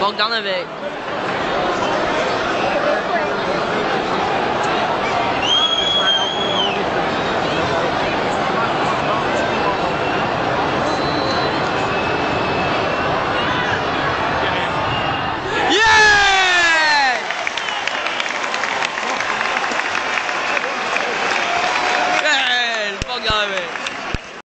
Bogdanovic.